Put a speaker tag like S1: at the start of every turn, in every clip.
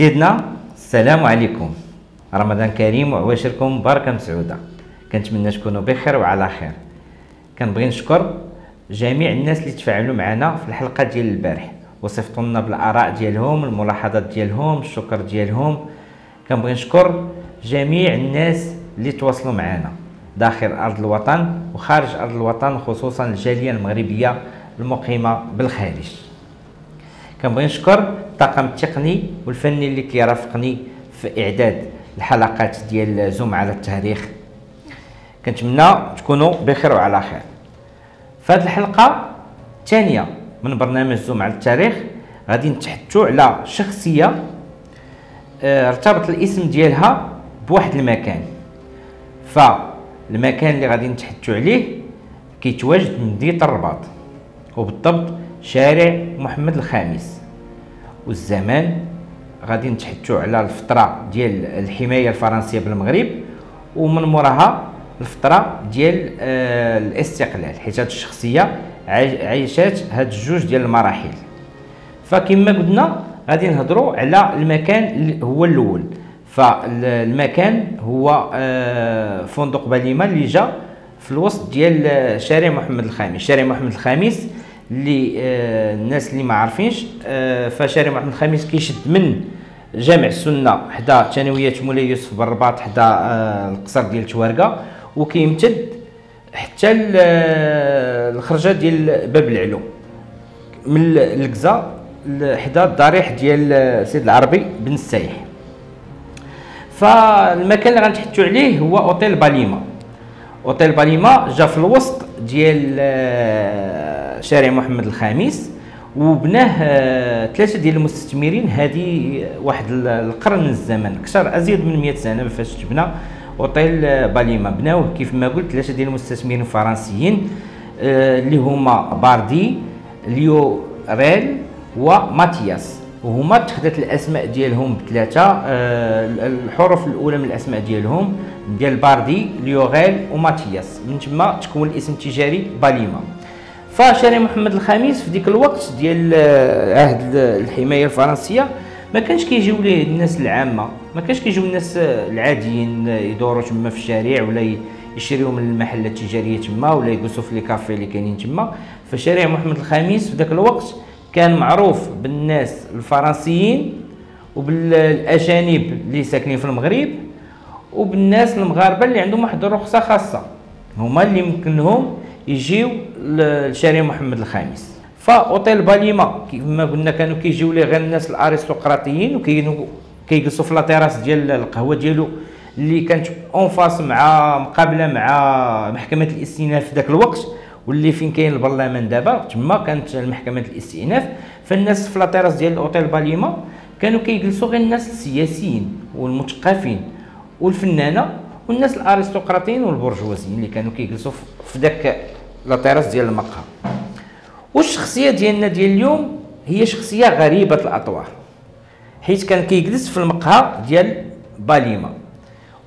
S1: سيدنا السلام عليكم. رمضان كريم وعواشركم مباركة مسعودة كنتمنى تكونوا بخير وعلى خير. كنبغي نشكر جميع الناس اللي تفاعلوا معنا في الحلقة ديال البارح. وصفتوا لنا بالآراء ديالهم الملاحظات ديالهم الشكر ديالهم. كنبغي نشكر جميع الناس اللي تواصلوا معنا. داخل أرض الوطن وخارج أرض الوطن خصوصا الجالية المغربية المقيمة بالخارج. كنبغي نشكر الطاقم التقني والفني اللي كيرافقني في إعداد الحلقات ديال زوم على التاريخ. كنتمنى تكونوا بخير وعلى خير. في هذه الحلقة الثانية من برنامج زوم على التاريخ غادي نتحدثوا على شخصية آه ارتبط الاسم ديالها بواحد المكان. فالمكان اللي غادي نتحدثوا عليه كيتواجد مدينه الرباط وبالضبط شارع محمد الخامس. والزمان غادي نتحدثوا على الفترة ديال الحماية الفرنسية بالمغرب ومن موراها الفترة ديال آه الاستقلال حيت هذه الشخصية عيشات هاد الجوج ديال المراحل. فكما قلنا غادي نهضروا على المكان اللي هو الأول. فالمكان هو آه فندق باليما اللي جا في الوسط ديال شارع محمد الخامس. شارع محمد الخامس اللي آه الناس اللي ما عارفينش آه فشارع محمد الخامس كيشد من جامع السنة حدا ثانويه مولاي يوسف بالرباط حدا آه القصر ديال توارقة وكيمتد حتى الخرجة ديال باب العلوم. من الكزا حدا الضريح ديال سيد العربي بن السايح. فالمكان اللي غنتحدثوا عليه هو أوتيل باليما. أوتيل باليما جا في الوسط ديال شارع محمد الخامس وبناه ثلاثة ديال المستثمرين. هذه واحد القرن من الزمن. أكثر أزيد من 100 سنة فاش تبنى. اوتيل باليما. بناوه كيف ما قلت ثلاثة ديال المستثمرين الفرنسيين اللي هما باردي ليو ريل وماتياس وهما اتخذت الأسماء ديالهم بثلاثة الحروف الأولى من الأسماء ديالهم ديال باردي ليوغيل وماتياس. من تما تكون الاسم التجاري باليما. فشارع محمد الخامس في ديك الوقت ديال عهد الحماية الفرنسية ما كانش كيجيو ليه الناس العامة ما كانش كيجيو الناس العاديين يدوروا تما في الشارع ولا يشريو من المحلات التجارية تما ولا يجلسوا في لي كافي اللي كاينين تما. فشارع محمد الخامس في ذاك الوقت كان معروف بالناس الفرنسيين وبالأجانب اللي ساكنين في المغرب وبالناس المغاربة اللي عندهم واحد الرخصة خاصة. هما اللي يمكن لهم يجيو لشارع محمد الخامس. فأوتيل باليما كما قلنا كانوا كيجيو ليه غير الناس الأرستقراطيين وكيجلسوا في لاطيراس ديال القهوة ديالو اللي كانت أون فاس مع مقابلة مع محكمة الاستئناف في ذاك الوقت. واللي فين كاين البرلمان دابا تما كانت محكمة الاستئناف فالناس في لاطيراس ديال الأوتيل باليما كانوا كيجلسوا غير الناس السياسيين والمثقفين والفنانة والناس الأرستقراطيين والبرجوازيين اللي كانوا كيجلسوا في ذاك لاطيراس ديال المقهى. والشخصية ديالنا ديال اليوم هي شخصية غريبة الأطوار حيت كان كيجلس في المقهى ديال باليما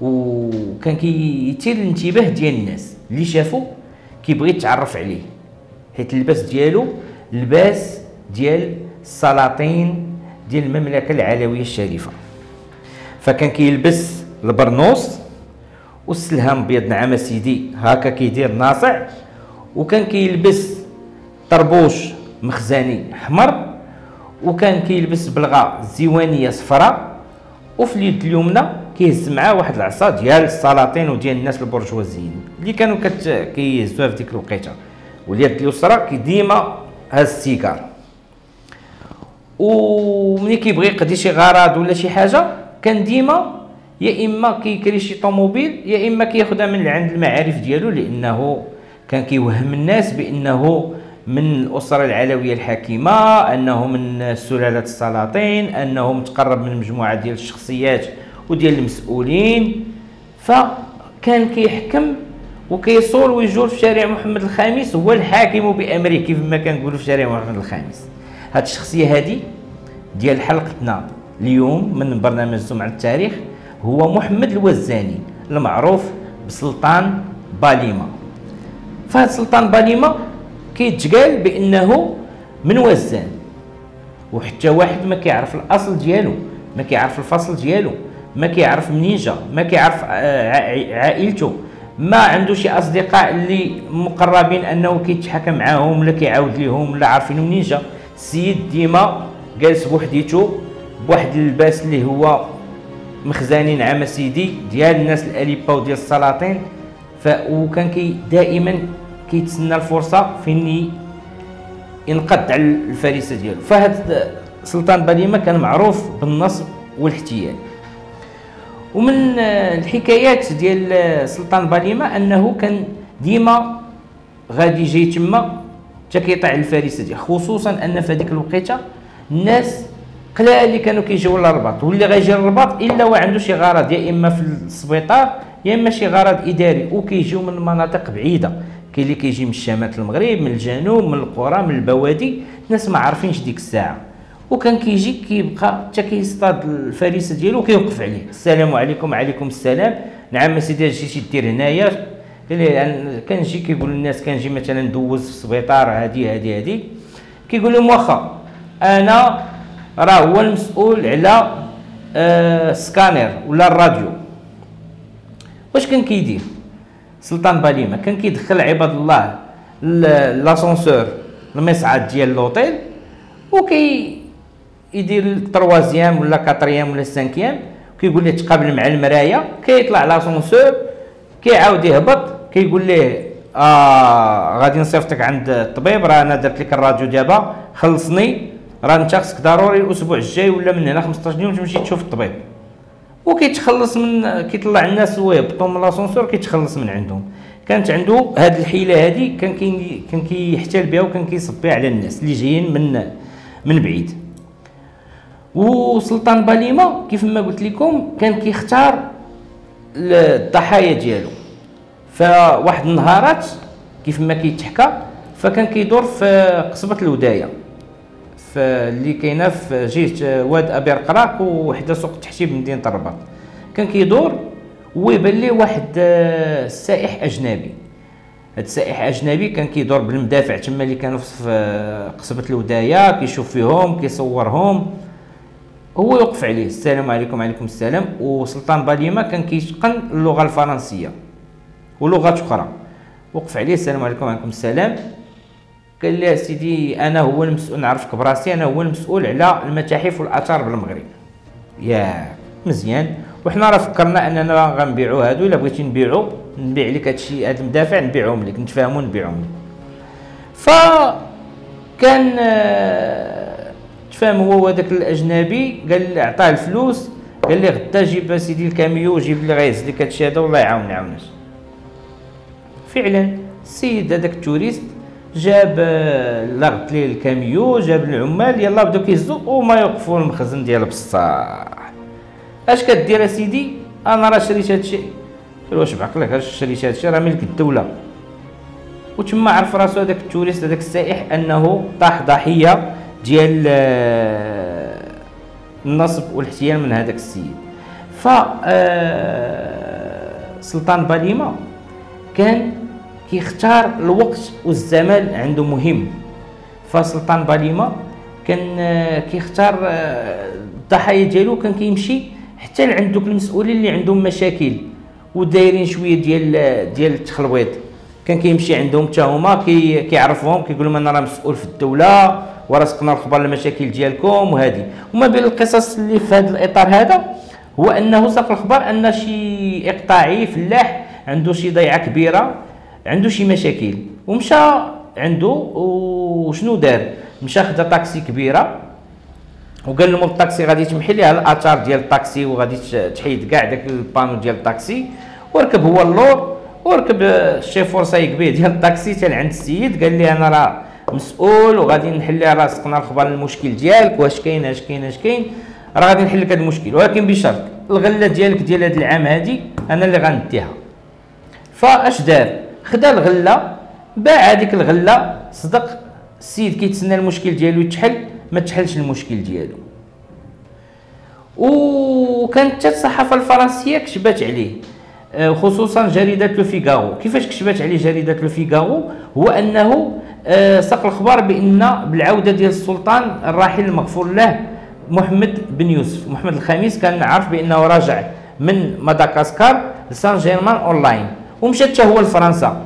S1: وكان كيثير الانتباه ديال الناس اللي شافو كيبغي يتعرف عليه. حيت اللباس ديالو لباس ديال السلاطين ديال المملكة العلوية الشريفة. فكان كيلبس البرنوس والسلهام بيض نعم سيدي هكا كيدير ناصع. وكان كيلبس طربوش مخزاني أحمر. وكان كيلبس بلغة زيوانية صفراء. وفي اليد اليمنى كيهز معاه واحد العصا ديال السلاطين وديال الناس البرجوازيين اللي كانوا كت كيهزوها في ديك الوقيته. واليد اليسرى كي ديما هاز السيجار وملي كيبغي يقضي شي غرض ولا شي حاجة كان ديما يا إما كيكري شي طوموبيل يا إما كياخذها من عند المعارف ديالو لأنه كان كيوهم الناس بأنه من الأسرة العلوية الحاكمة أنه من سلالة السلاطين أنه متقرب من مجموعة ديال الشخصيات وديال المسؤولين. ف كان كيحكم وكيصول ويجول في شارع محمد الخامس هو الحاكم بامره كيف ما كنقولوا في شارع محمد الخامس. هاد الشخصية هذه ديال حلقتنا اليوم من برنامج سمع التاريخ هو محمد الوزاني المعروف بسلطان باليما. فهاد سلطان باليما كيتقال بأنه من وزان وحتى واحد ما كيعرف الأصل ديالو ما كيعرف الفصل ديالو ما كيعرف منين جا ما كيعرف آه، عائلته ما عنده شي أصدقاء اللي مقربين أنه كيتحاكم معاهم ولا كيعاود ليهم ولا عارفين منين جا السيد ديما جالس بوحديتو بواحد اللباس اللي هو مخزانين عام سيدي ديال الناس الأليبة وديال السلاطين وكان كي دائما كيتسنى الفرصة فين ينقض على الفريسة ديالو. فهاد سلطان باليما كان معروف بالنصب والاحتيال. ومن الحكايات ديال سلطان باليما أنه كان ديما غادي جاي تما حتى كيطيع الفريسة ديالو. خصوصا أن في هذيك الوقيتة الناس قلال اللي كانوا كيجيو للرباط. واللي غيجي للرباط إلا وعنده شي غرض يا إما في السبيطار يا إما شي غرض إداري. وكيجيو من مناطق بعيدة. كاين اللي كيجي من الشمال المغرب من الجنوب من القرى من البوادي. الناس ما عارفينش ديك الساعة. وكان كيجي كيبقى حتى كيصطاد الفريسة ديالو وكيوقف عليه. السلام عليكم وعليكم السلام. نعم سيدي جيتي دير هنايا. كنجي كيقول الناس كنجي مثلا ندوز في السبيطار هادي هادي هادي. كيقول لهم واخا أنا راه هو المسؤول على آه سكانير ولا الراديو. واش كان كيدير؟ سلطان باليما كان كيدخل عباد الله l'ascenseur المصعد ديال لوطيل وكي يدير ال troisième ولا quatrième ولا cinquième كيقول ليه تقابل مع المرايه كيطلع l'ascenseur كيعاود يهبط كيقول ليه آه غادي نصيفطك عند الطبيب راه أنا درت لك الراديو دابا خلصني راه أنت خصك ضروري الأسبوع الجاي ولا من هنا 15 يوم تمشي تشوف الطبيب. وكيتخلص من كيطلع الناس ويهبطوا من لاسونسور كيتخلص من عندهم. كانت عنده هذه الحيلة هذه كان كي كان كيحتال بها وكان كيصب بها على الناس اللي جايين من من بعيد. وسلطان باليما كيف ما قلت لكم كان كيختار الضحايا ديالو. فواحد النهارات كيف ما كيتحكى فكان كيدور في قصبة الوداية. اللي كاينة في جهه واد أبي رقراق وحده سوق التحتي بمدينه الرباط. كان كيدور ويبان ليه واحد آه، سائح أجنبي. هاد السائح أجنبي كان كيدور بالمدافع تما اللي كانوا في آه، قصبة الوداية كيشوف فيهم كيصورهم. هو يوقف عليه. السلام عليكم وعليكم السلام. وسلطان باليما كان كيتقن اللغة الفرنسية ولغات أخرى. وقف عليه. السلام عليكم وعليكم السلام. قال له سيدي أنا هو المسؤول نعرفك براسي أنا هو المسؤول على المتاحف والآثار بالمغرب. يا مزيان. وحنا راه فكرنا أننا غنبيعوا هادو إلا بغيتي نبيعو نبيع لك هادشي هاد المدافع نبيعهم لك نتفاهموا نبيعهم لك. ف كان آه، تفاهم هو هذاك الأجنبي قال عطاه الفلوس قال لي غدا جيب سيدي الكاميو وجيب لي غيهز لك هادشي هذا والله يعاون عاونك فعلا السيد هذاك ال touriste جاب لغط ليه الكاميو جاب العمال يلا بداو كيهزو وما يوقفوا المخزن ديال بصح. اش كدير اسيدي أنا راه شريت هادشي قال واش بعقلك؟ اش شريت هادشي راه ملك الدولة. وتما عرف راسو هذاك ال touriste هذاك السائح انه طاح ضحية ديال آه، النصب والاحتيال من هذاك السيد. ف آه، سلطان باليما كان كيختار الوقت والزمان عنده مهم. فسلطان باليما كان آه، كيختار آه، الضحايا ديالو كان كيمشي حتى لعند دوك المسؤولين اللي عندهم مشاكل ودايرين شوية ديال ديال التخلويط. كان كيمشي عندهم حتى هما كي كيعرفهم كيقول لهم أنا راه مسؤول في الدولة وراسقنا الخبر المشاكل ديالكم وهذه وما بين القصص اللي في هذا الإطار هذا هو أنه ساق الخبر أن شي إقطاعي فلاح عنده شي ضيعة كبيرة عنده شي مشاكل ومشى عنده وشنو دار؟ مشى خدا طاكسي كبيرة وقال لهم الطاكسي غادي تمحي ليها الأثار ديال الطاكسي وغادي تحيد كاع داك ال panneau ديال الطاكسي. وركب هو اللور وركب الشيفور سايق به ديال الطاكسي حتى عند السيد قال لي أنا راه مسؤول وغادي نحل راه سقنا الخبر المشكل ديالك واش كاين اش كاين اش كاين. راه غادي نحل لك هذا المشكل ولكن بشرط الغلة ديالك ديال هذا العام هذه أنا اللي غنديها فاش دار؟ خدا الغله باع هذيك الغله صدق السيد كيتسنى المشكل ديالو يتحل ما تحلش المشكل ديالو. وكانت حتى الصحافة الفرنسية كتبات عليه آه، خصوصا جريدة لو فيغارو كيفاش كتبات عليه جريدة لو فيغارو هو أنه آه، ساق الخبر بأن بالعودة ديال السلطان الراحل المغفور له محمد بن يوسف. محمد الخامس كان عارف بأنه راجع من مدغشقر لسان جيرمان أونلاين. ومشى حتى هو لفرنسا.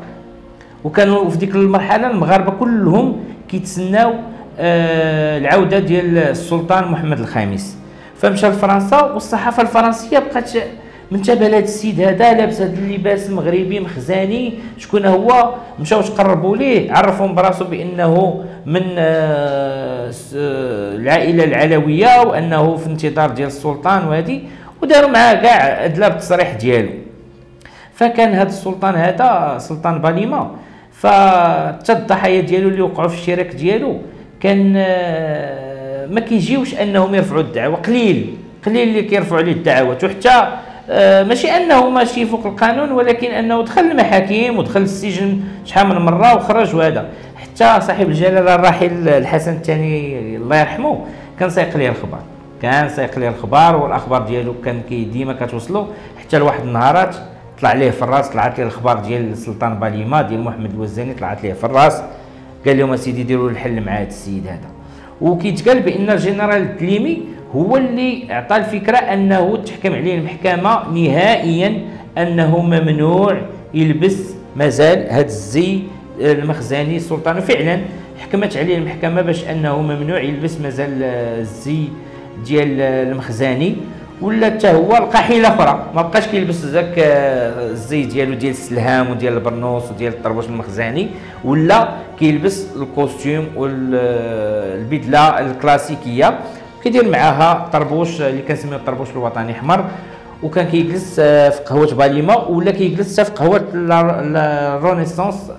S1: وكانوا في ديك المرحلة المغاربة كلهم كيتسناو آه العودة ديال السلطان محمد الخامس. فمشى لفرنسا والصحافة الفرنسية بقات منتبه لهذا السيد هذا لابس هذا اللباس المغربي مخزاني. شكون هو؟ مشاو تقربوا ليه عرفهم براسو بأنه من آه، آه، العائلة العلوية وأنه في انتظار ديال السلطان وهذه وداروا معاه كاع ادلى بالتصريح ديالو. فكان هذا السلطان هذا سلطان باليما فتا الضحايا ديالو اللي وقعوا في الشراك ديالو. كان آه، ما كيجيوش أنهم يرفعوا الدعوة. قليل قليل اللي كيرفعوا عليه الدعوات. وحتى آه، ماشي أنه ماشي فوق القانون ولكن أنه دخل المحاكم ودخل السجن شحال من مرة وخرج وهذا. حتى صاحب الجلالة الراحل الحسن الثاني الله يرحمه كان سايق ليه الخبر. كان سايق ليه الخبر والأخبار ديالو كان كي ديما كتوصلو. حتى لواحد النهارات طلع ليه في الراس طلعت ليه الأخبار ديال السلطان باليما ديال محمد الوزاني طلعت ليه في الراس. قال لهم أسيدي ديروا الحل مع هذا السيد هذا. وكيتقال بأن الجنرال التليمي هو اللي اعطى الفكرة أنه تحكم عليه المحكمة نهائيا أنه ممنوع يلبس مازال هذا الزي المخزني السلطاني فعلا حكمت عليه المحكمة باش أنه ممنوع يلبس مازال الزي ديال المخزني. ولا حتى هو لقى حيلة أخرى. ما بقاش كيلبس ذاك الزي ديالو ديال السلهام وديال البرنوس وديال الطربوش المخزني ولا كيلبس الكوستيم والبدلة الكلاسيكية. كيدير معاها طربوش اللي كنسميو الطربوش الوطني أحمر وكان كيجلس آه، في قهوة باليما ولا كيجلس في قهوة ال Renaissance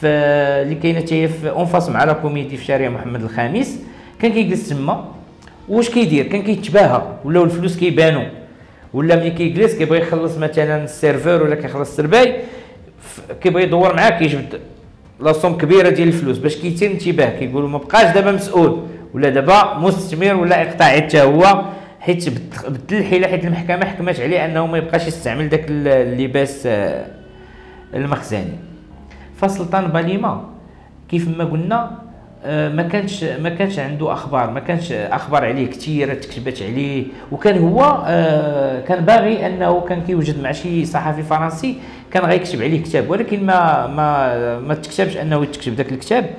S1: في اللي كاينة حتى هي في en face مع La Comédie في شارع محمد الخامس. كان كيجلس تما. واش كيدير؟ كان كيتباهى. ولاو الفلوس كيبانوا ولا ملي كيجلس كيبغي يخلص مثلا ال serveur ولا كيخلص السرباي كيبغي يدور معاه كيجبد la somme كبيرة ديال الفلوس. باش كيتم انتباه كيقولوا ما بقاش دابا مسؤول. ولا دابا مستثمر ولا اقطاعي حتى هو. حيت بدل الحيلة حيت المحكمة حكمت عليه أنه ما يبقاش يستعمل داك اللباس آه، المخزني. فسلطان باليما كيف ما قلنا ما كانش ما كانش عنده أخبار ما كانش أخبار عليه كثيره تكتبت عليه. وكان هو آه، كان باغي أنه كان كيوجد مع شي صحفي فرنسي كان غيكتب عليه كتاب ولكن ما ما ما تكتبش أنه يكتب ذاك الكتاب.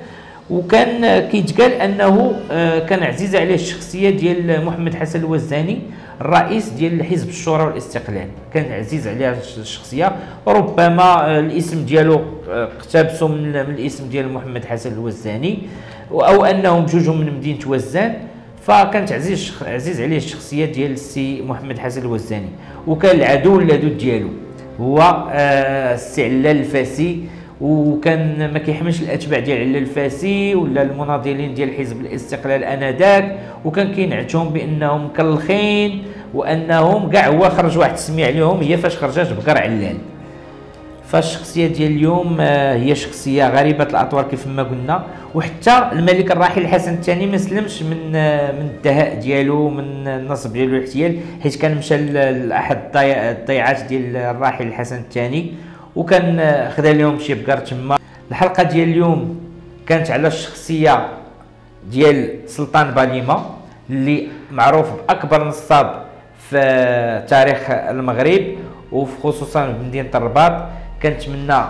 S1: وكان كيتقال أنه آه، كان عزيز عليه الشخصية ديال محمد حسن الوزاني. الرئيس ديال حزب الشورى والاستقلال. كان عزيز عليه الشخصية. ربما الاسم ديالو اقتبسوا من الاسم ديال محمد حسن الوزاني أو أنهم بجوجهم من مدينة وزان. فكانت عزيز عزيز عليه الشخصية ديال السي محمد حسن الوزاني. وكان العدو اللدود ديالو هو آه، السي الفاسي وكان ما كيحملش الاتباع ديال علال الفاسي ولا المناضلين ديال حزب الاستقلال انذاك وكان كينعتهم بأنهم مكلخين وأنهم كاع هو خرج واحد التسميه عليهم هي فاش خرجت بقر علال فالشخصيه ديال اليوم آه، هي شخصية غريبة الأطوار كيف ما قلنا وحتى الملك الراحل الحسن الثاني ما سلمش من آه، من الدهاء ديالو من النصب ديالو الاحتيال حيت كان مشى لأحد الضيعات ديال الراحل الحسن الثاني. وكان خدا لهم شي بقر تما. الحلقة ديال اليوم كانت على الشخصية ديال سلطان باليما اللي معروف بأكبر نصاب في تاريخ المغرب وخصوصا في مدينة الرباط. كنتمنى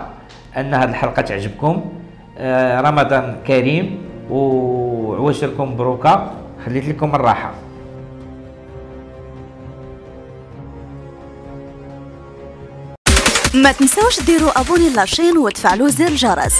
S1: أن هذه الحلقة تعجبكم. آه رمضان كريم وعواشركم مبروكه خليت لكم الراحة.
S2: ما تنسوش ديروا أبوني لاشين وتفعلوا زر الجرس.